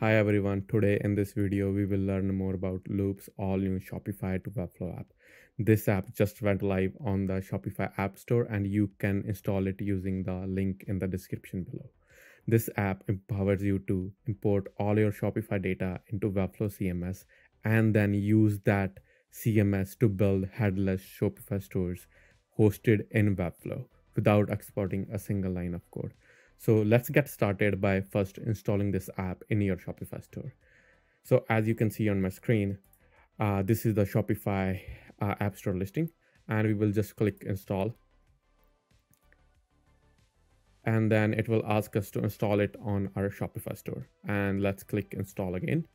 Hi everyone, today in this video we will learn more about Looop's all new Shopify to Webflow app. This app just went live on the Shopify App Store and you can install it using the link in the description below. This app empowers you to import all your Shopify data into Webflow CMS and then use that CMS to build headless Shopify stores hosted in Webflow without exporting a single line of code. So let's get started by first installing this app in your Shopify store. So as you can see on my screen, uh, this is the Shopify uh, App Store listing and we will just click install. And then it will ask us to install it on our Shopify store and let's click install again.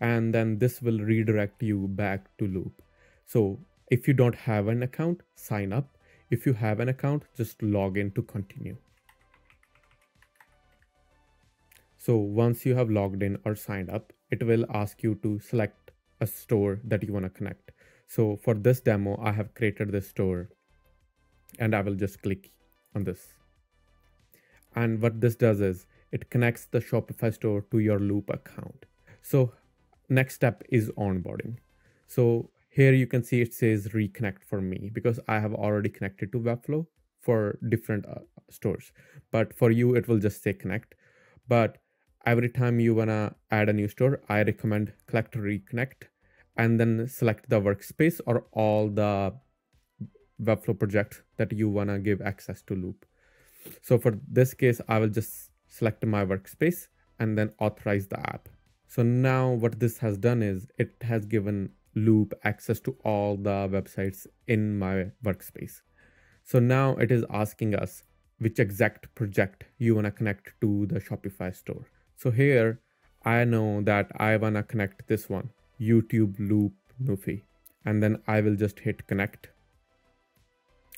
And then this will redirect you back to Looop. So if you don't have an account, sign up if you have an account, just log in to continue. So once you have logged in or signed up, it will ask you to select a store that you want to connect. So for this demo, I have created this store and I will just click on this. And what this does is it connects the Shopify store to your Looop account. So next step is onboarding. So here you can see it says reconnect for me because I have already connected to Webflow for different uh, stores. But for you, it will just say connect. But every time you wanna add a new store, I recommend collect reconnect and then select the workspace or all the Webflow projects that you wanna give access to Looop. So for this case, I will just select my workspace and then authorize the app. So now what this has done is it has given Looop access to all the websites in my workspace. So now it is asking us which exact project you want to connect to the Shopify store. So here I know that I want to connect this one, YouTube Loop Nufi. And then I will just hit connect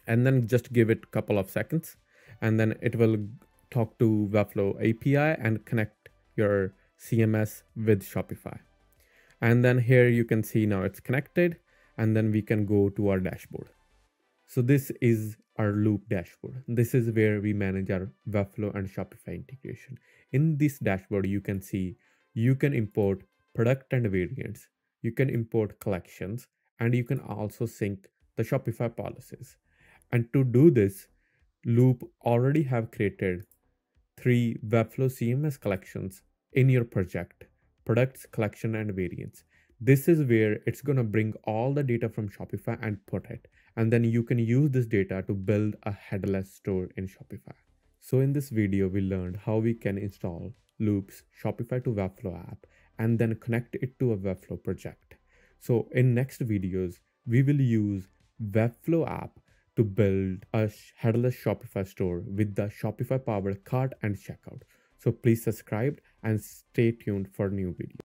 and then just give it a couple of seconds. And then it will talk to Webflow API and connect your CMS with Shopify. And then here you can see now it's connected and then we can go to our dashboard. So this is our Looop dashboard. This is where we manage our Webflow and Shopify integration. In this dashboard, you can see you can import product and variants. You can import collections and you can also sync the Shopify policies. And to do this, Looop already have created three Webflow CMS collections in your project products, collection, and variants. This is where it's going to bring all the data from Shopify and put it. And then you can use this data to build a headless store in Shopify. So in this video, we learned how we can install Looop's Shopify to Webflow app and then connect it to a Webflow project. So in next videos, we will use Webflow app to build a headless Shopify store with the Shopify powered cart and checkout. So please subscribe and stay tuned for new videos.